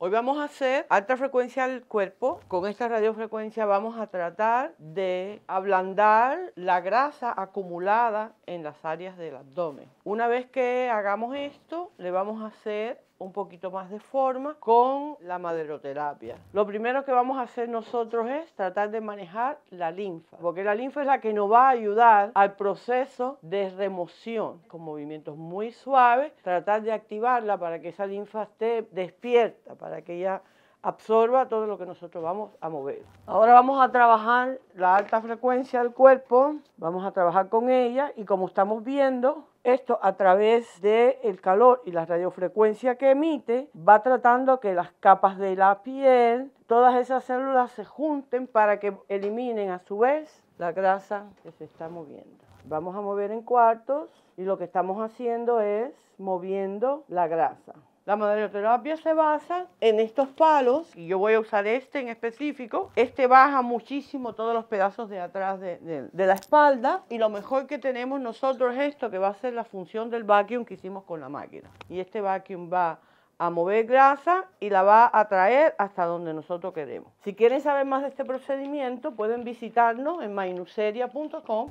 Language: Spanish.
Hoy vamos a hacer alta frecuencia del cuerpo. Con esta radiofrecuencia vamos a tratar de ablandar la grasa acumulada en las áreas del abdomen. Una vez que hagamos esto, le vamos a hacer un poquito más de forma con la maderoterapia. Lo primero que vamos a hacer nosotros es tratar de manejar la linfa, porque la linfa es la que nos va a ayudar al proceso de remoción con movimientos muy suaves, tratar de activarla para que esa linfa esté despierta, para que ella absorba todo lo que nosotros vamos a mover. Ahora vamos a trabajar la alta frecuencia del cuerpo, vamos a trabajar con ella y como estamos viendo, esto a través del calor y la radiofrecuencia que emite va tratando que las capas de la piel, todas esas células se junten para que eliminen a su vez la grasa que se está moviendo. Vamos a mover en cuartos y lo que estamos haciendo es moviendo la grasa. La maderoterapia se basa en estos palos, y yo voy a usar este en específico. Este baja muchísimo todos los pedazos de atrás de, la espalda, y lo mejor que tenemos nosotros es esto, que va a ser la función del vacuum que hicimos con la máquina. Y este vacuum va a mover grasa y la va a traer hasta donde nosotros queremos. Si quieren saber más de este procedimiento, pueden visitarnos en mainuseria.com